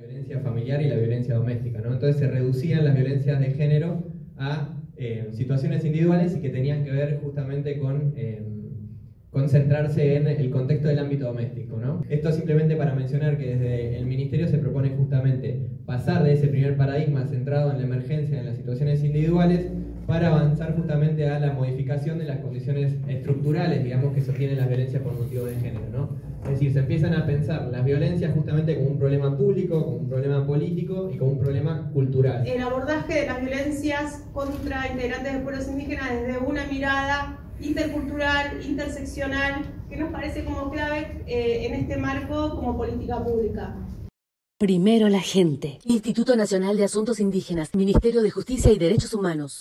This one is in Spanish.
Violencia familiar y la violencia doméstica, ¿no? Entonces se reducían las violencias de género a eh, situaciones individuales y que tenían que ver justamente con eh, concentrarse en el contexto del ámbito doméstico. ¿no? Esto simplemente para mencionar que desde el Ministerio se propone justamente pasar de ese primer paradigma centrado en la emergencia, en las situaciones individuales, para avanzar justamente a la modificación de las condiciones estructurales, digamos, que sostienen las violencias por motivo de género. ¿no? Es decir, se empiezan a pensar las violencias justamente como un problema público, como un problema político y como un problema cultural. El abordaje de las violencias contra integrantes de pueblos indígenas desde una mirada intercultural, interseccional, que nos parece como clave eh, en este marco como política pública. Primero la gente. Instituto Nacional de Asuntos Indígenas, Ministerio de Justicia y Derechos Humanos.